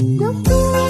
嘟嘟